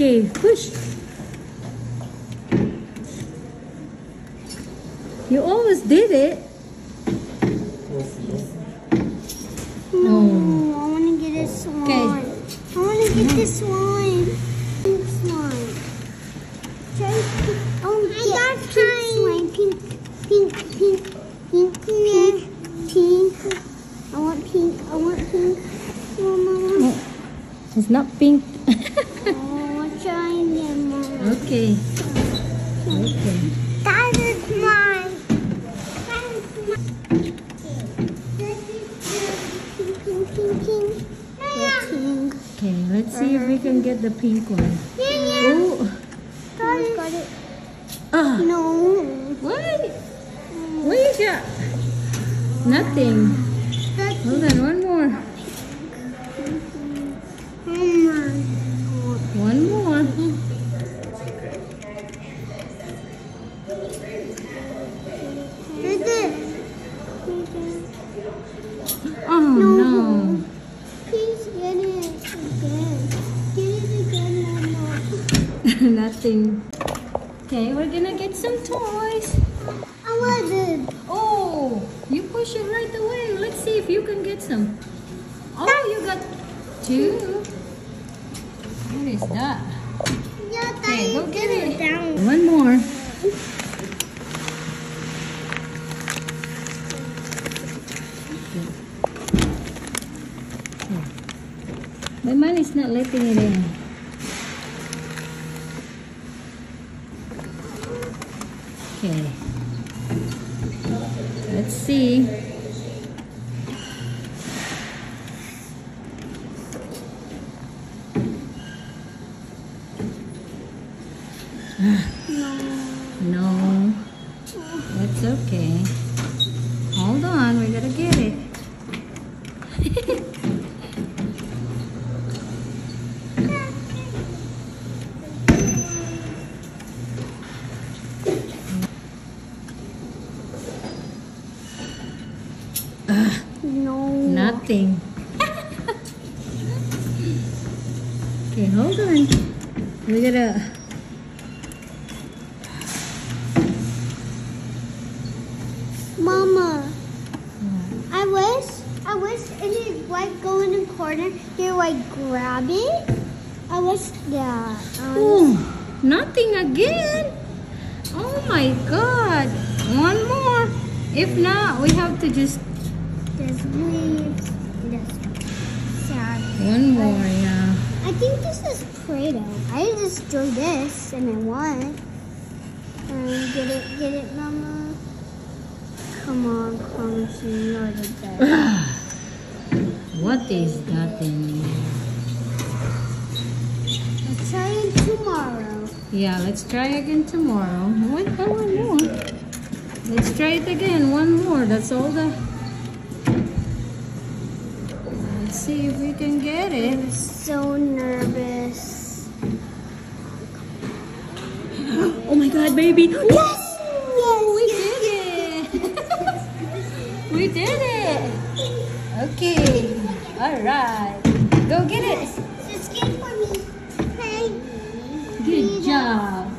Okay, push. You almost did it. No, hmm. Oh. I want to get a slime. Okay. I want to get the slime. Pink slime. Oh, I got pink slime. Pink, pink, pink, pink, pink, pink. I want pink. I want pink. Oh, Mama. It's not pink. Oh. Trying it, Mama. okay. Okay. That is mine. That is mine. Okay, let's see if we can get the pink one. Yeah, Oh, Got it. Got it. ah, No. what? What you got? Nothing. Hold on, one Nothing. Okay, we're gonna get some toys. I want it. Oh, you push it right away. Let's see if you can get some. Oh, you got two. What is that? Yeah, Okay, go get it. Down. One more. My man is not letting it in. Okay. Let's see. No. No. That's okay. Hold on, we gotta get it. No. Nothing. okay, hold on. We gotta. Mama, I wish, I wish it is like go in the corner, you like grab it. I wish that. Um, I wish- Oh, nothing again. Oh my god. One more. If not, we have to just. There's leaves. That's sad. One more, yeah. I think this is Play-Doh. I just drew this and I won. Um, get it, get it, Mama. Come on, promise me you're the best. What is that in there? Let's try it tomorrow. Yeah, let's try again tomorrow. What? One more. Let's try it again. One more. That's all the. Let's see if we can get it. I'm so nervous. Oh my god, baby. Yes! Oh, we did it. we did it. Okay. All right. Go get it. Just get for me. Good job.